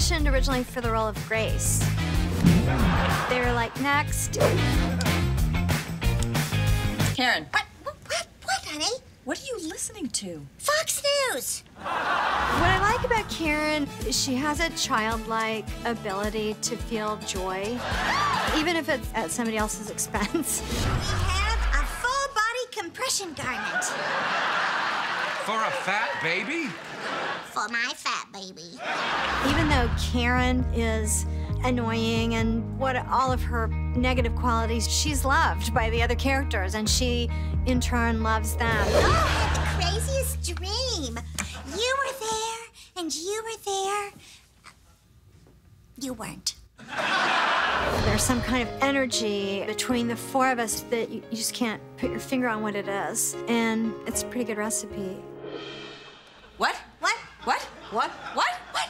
auditioned originally for the role of Grace. They were like, next. Karen, What? What? What, what honey? what are you listening to? Fox News. What I like about Karen is she has a childlike ability to feel joy, even if it's at somebody else's expense. We have a full body compression garment For a fat baby? for my fat baby. Even though Karen is annoying and what all of her negative qualities, she's loved by the other characters, and she in turn loves them. Oh, I had the craziest dream. You were there, and you were there. You weren't. There's some kind of energy between the four of us that you, you just can't put your finger on what it is, and it's a pretty good recipe. What? What? What? What? What? What?